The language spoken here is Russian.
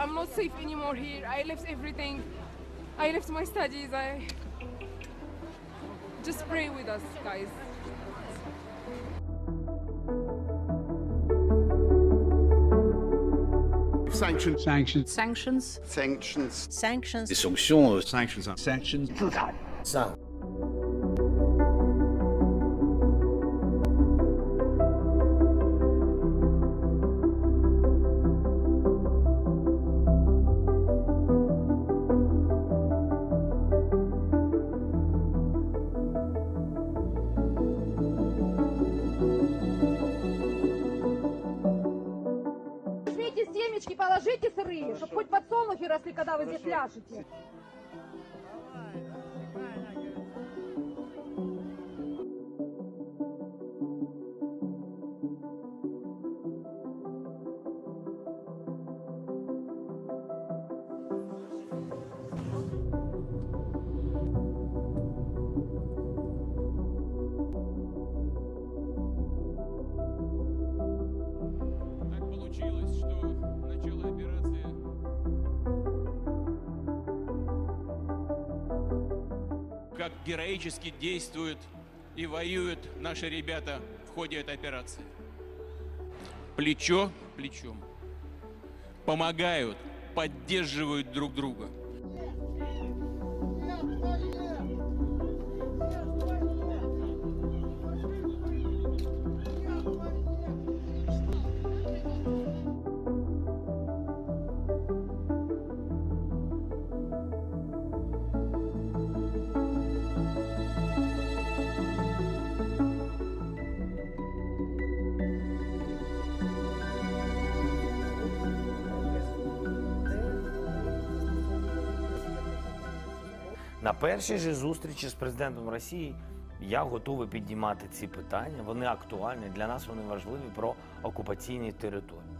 I'm not safe anymore here. I left everything. I left my studies. I just pray with us, guys. Sanctions. Sanctions. Sanctions. Sanctions. Sanctions. Des sanctions. euh, Sanctions. Sanctions. Положите сырые, чтобы хоть подсолнухи росли, когда вы здесь пляшете. Как героически действуют и воюют наши ребята в ходе этой операции. Плечо плечом. Помогают, поддерживают друг друга. На першій же зустрічі з президентом Росії я готовий піднімати ці питання. Вони актуальні для нас. Вони важливі про окупаційні території.